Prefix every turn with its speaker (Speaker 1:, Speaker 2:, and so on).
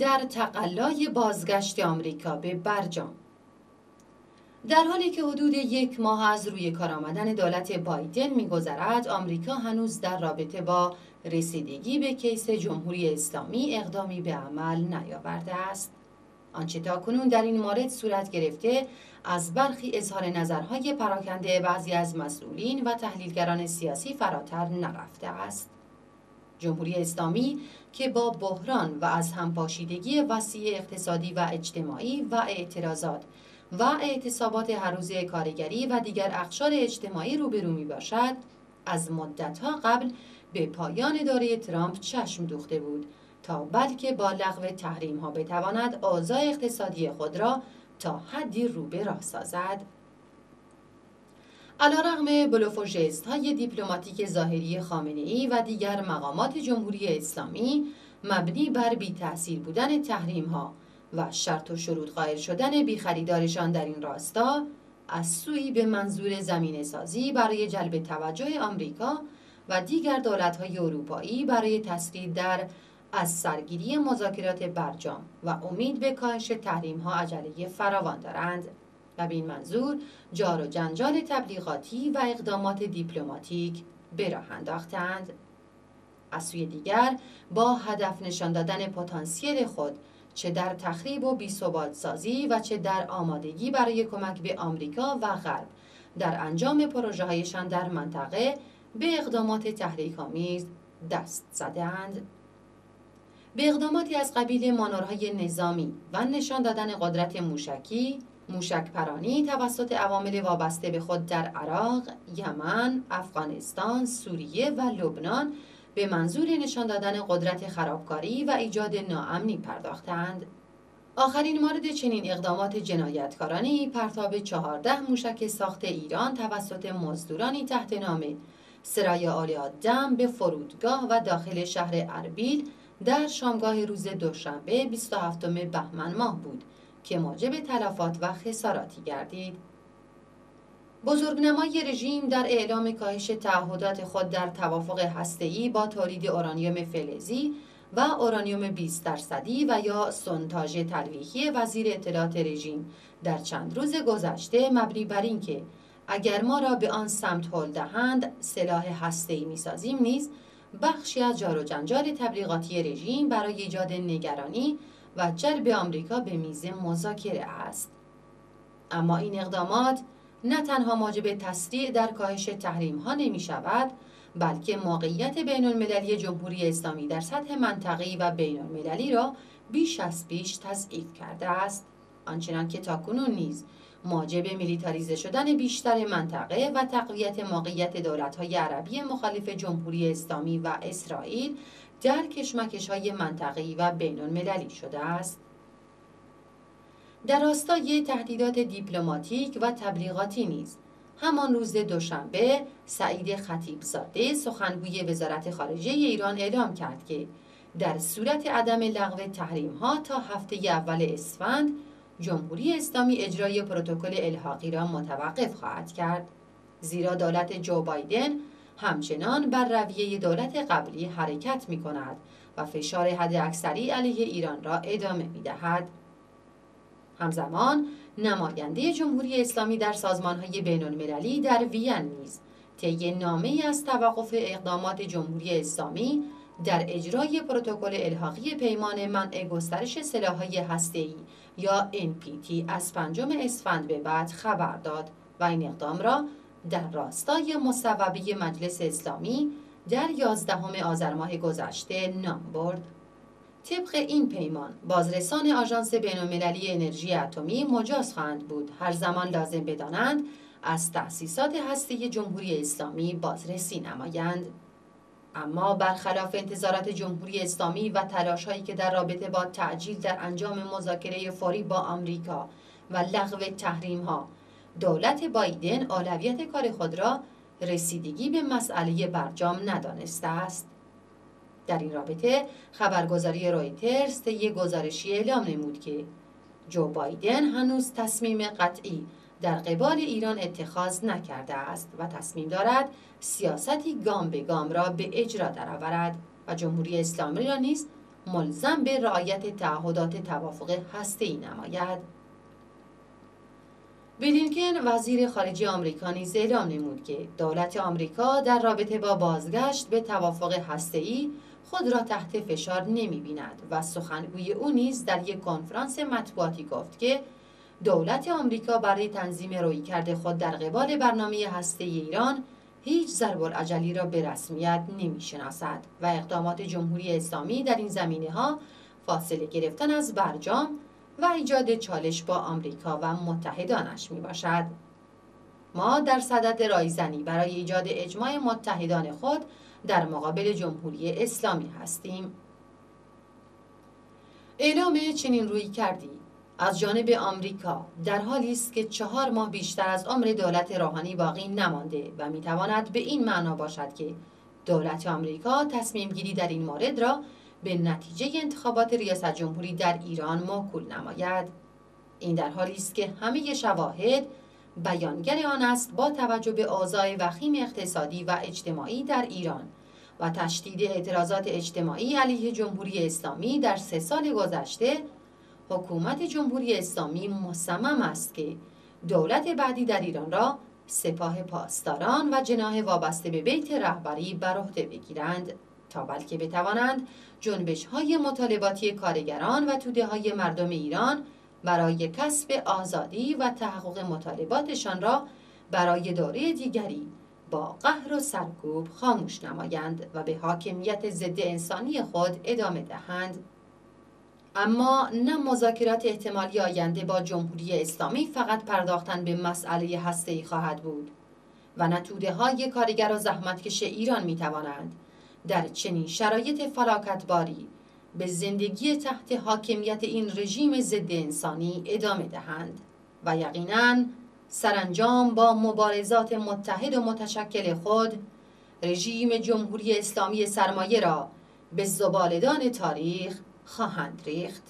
Speaker 1: در تقلای بازگشت آمریکا به برجام. در حالی که حدود یک ماه از روی کار آمدن دولت بایدن میگذرد آمریکا هنوز در رابطه با رسیدگی به کیس جمهوری اسلامی اقدامی به عمل نیاورده است. آنچه تا کنون در این مورد صورت گرفته از برخی اظهار نظرهای پراکنده بعضی از مسئولین و تحلیلگران سیاسی فراتر نرفته است. جمهوری اسلامی که با بحران و از همپاشیدگی وسیع اقتصادی و اجتماعی و اعتراضات و اعتصابات هر کارگری و دیگر اقشار اجتماعی روبرو می باشد از مدتها قبل به پایان دوره ترامپ چشم دوخته بود تا بلکه با لغو تحریم ها بتواند اوضاع اقتصادی خود را تا حدی رو به راه سازد. علا رغم بلوف های دیپلماتیک ظاهری خامنه ای و دیگر مقامات جمهوری اسلامی مبنی بر بی تأثیر بودن تحریم ها و شرط و شروط قائل شدن بی خریدارشان در این راستا از سوی به منظور زمین سازی برای جلب توجه آمریکا و دیگر دولت‌های اروپایی برای تسریع در از سرگیری مذاکرات برجام و امید به کاهش تحریم ها عجله فراوان دارند. و به این منظور جار و جنجال تبلیغاتی و اقدامات دیپلماتیک به راه انداختند از سوی دیگر با هدف نشان دادن پتانسیل خود چه در تخریب و بیثبات سازی و چه در آمادگی برای کمک به آمریکا و غرب در انجام پروژه هایشان در منطقه به اقدامات تحریک آمیز دست زدند. به اقداماتی از قبیل مانورهای نظامی و نشان دادن قدرت موشکی، موشک پرانی توسط عوامل وابسته به خود در عراق، یمن، افغانستان، سوریه و لبنان به منظور نشان دادن قدرت خرابکاری و ایجاد ناامنی پرداختند. آخرین مورد چنین اقدامات جنایتکارانی پرتاب چهارده موشک ساخت ایران توسط مزدورانی تحت نام سرای آلیا دم به فرودگاه و داخل شهر اربیل در شامگاه روز دوشنبه 27 بهمن ماه بود که موجب تلفات و خساراتی گردید. بزرگنمای رژیم در اعلام کاهش تعهدات خود در توافق هسته‌ای با تولید اورانیوم فلزی و اورانیوم 20 درصدی و یا سنتاژ تلویحی وزیر اطلاعات رژیم در چند روز گذشته مبنی بر اینکه اگر ما را به آن سمت هل دهند سلاح هسته‌ای می‌سازیم نیز بخشی از جار و جنجال تبلیغاتی رژیم برای ایجاد نگرانی و جلب آمریکا به میز مذاکره است. اما این اقدامات نه تنها موجب تسریع در کاهش تحریم ها نمی شود بلکه موقعیت بین المللی جمهوری اسلامی در سطح منطقی و بین المللی را بیش از پیش تضعیف کرده است. آنچنان که تاکنون نیز موجب میلیتاریزه شدن بیشتر منطقه و تقویت موقعیت دولت‌های عربی مخالف جمهوری اسلامی و اسرائیل در کشمکش های منطقی و بین المللی شده است. در راستای تهدیدات دیپلماتیک و تبلیغاتی نیز همان روز دوشنبه سعید خطیبزاده سخنگوی وزارت خارجه ایران اعلام کرد که در صورت عدم لغو تحریم ها تا هفته اول اسفند جمهوری اسلامی اجرای پروتکل الحاقی را متوقف خواهد کرد زیرا دولت جو بایدن همچنان بر رویه دولت قبلی حرکت می کند و فشار حد اکثری علیه ایران را ادامه می دهد. همزمان نماینده جمهوری اسلامی در سازمان های بین المللی در وین نیز طی نامه از توقف اقدامات جمهوری اسلامی در اجرای پروتکل الحاقی پیمان منع گسترش سلاح‌های هسته‌ای یا NPT از پنجم اسفند به بعد خبر داد و این اقدام را در راستای مصوبه مجلس اسلامی در یازدهم آذر ماه گذشته نام برد. طبق این پیمان بازرسان آژانس بین‌المللی انرژی اتمی مجاز خواهند بود هر زمان لازم بدانند از تأسیسات هسته جمهوری اسلامی بازرسی نمایند اما برخلاف انتظارات جمهوری اسلامی و هایی که در رابطه با تعجیل در انجام مذاکره فوری با آمریکا و لغو تحریم ها دولت بایدن اولویت کار خود را رسیدگی به مسئله برجام ندانسته است. در این رابطه خبرگزاری رویترز طی گزارشی اعلام نمود که جو بایدن هنوز تصمیم قطعی در قبال ایران اتخاذ نکرده است و تصمیم دارد سیاستی گام به گام را به اجرا درآورد و جمهوری اسلامی را نیز ملزم به رعایت تعهدات توافق ای نماید. بلینکن وزیر خارجه آمریکا نیز اعلام نمود که دولت آمریکا در رابطه با بازگشت به توافق هسته‌ای خود را تحت فشار نمی بیند و سخنگوی او نیز در یک کنفرانس مطبوعاتی گفت که دولت آمریکا برای تنظیم رویکرد خود در قبال برنامه هسته ایران هیچ ضرب العجلی را به رسمیت نمی‌شناسد و اقدامات جمهوری اسلامی در این زمینه ها فاصله گرفتن از برجام و ایجاد چالش با آمریکا و متحدانش می باشد. ما در صدد رایزنی برای ایجاد اجماع متحدان خود در مقابل جمهوری اسلامی هستیم. اعلام چنین روی کردی از جانب آمریکا در حالی است که چهار ماه بیشتر از عمر دولت روحانی باقی نمانده و می‌تواند به این معنا باشد که دولت آمریکا تصمیم گیری در این مورد را به نتیجه انتخابات ریاست جمهوری در ایران موکول نماید. این در حالی است که همه شواهد بیانگر آن است با توجه به اوضاع وخیم اقتصادی و اجتماعی در ایران و تشدید اعتراضات اجتماعی علیه جمهوری اسلامی در سه سال گذشته. حکومت جمهوری اسلامی مصمم است که دولت بعدی در ایران را سپاه پاسداران و جناه وابسته به بیت رهبری بر عهده بگیرند. تا بلکه بتوانند جنبش های مطالباتی کارگران و توده های مردم ایران برای کسب آزادی و تحقق مطالباتشان را برای دوره دیگری با قهر و سرکوب خاموش نمایند و به حاکمیت ضد انسانی خود ادامه دهند. اما نه مذاکرات احتمالی آینده با جمهوری اسلامی فقط پرداختن به مسئله هسته خواهد بود و نه توده های کارگر و زحمتکش ایران می توانند در چنین شرایط فلاکتباری به زندگی تحت حاکمیت این رژیم ضد انسانی ادامه دهند و یقینا سرانجام با مبارزات متحد و متشکل خود رژیم جمهوری اسلامی سرمایه را به زبالدان تاریخ خواهند ریخت.